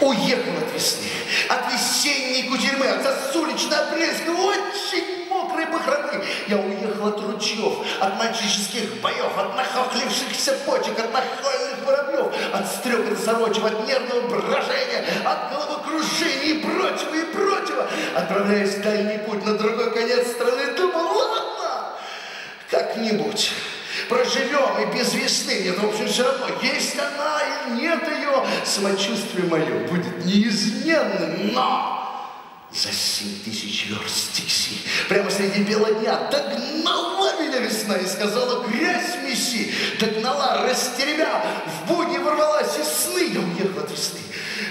Уехал от весны, от весенней кутерьмы, от сосулечной апрельской, очень мокрой похороны. Я уехал от ручьев, от мальчишеских боев, от нахохлившихся почек, от нахольных воробьев, от стрекота сорочек, от нервного брожения, от головокружения и прочего, и прочего. Отправляясь в дальний путь на другой конец страны, думал, ладно, как-нибудь проживем и без весны. Нет, в общем, все равно, есть ее, самочувствие мое будет неизменным, но за семь тысяч верст Тикси, прямо среди бела дня, догнала меня весна и сказала, грязь меси, догнала, растеребя, в будни ворвалась из сны, я уехал от весны.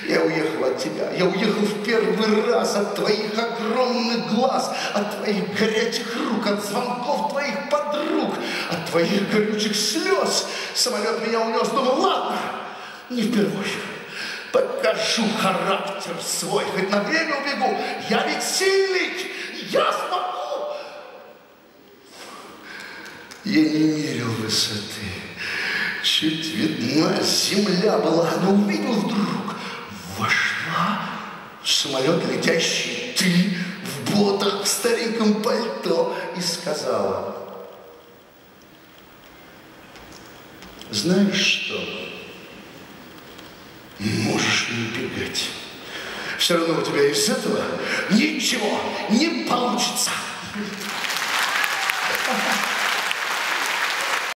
Я уехал от тебя, я уехал в первый раз от твоих огромных глаз, от твоих горячих рук, от звонков твоих подруг, от твоих горючих слез. Самолет меня унес, думал, ладно, не впервые. Покажу характер свой, хоть на время убегу. Я ведь сильный, я смогу. Я не мерил высоты. Чуть видна земля была, но увидел вдруг, вошла в самолет летящий ты в ботах, в стареньком пальто и сказала, знаешь что, можешь не убегать. Все равно у тебя из этого ничего не получится. Thank you.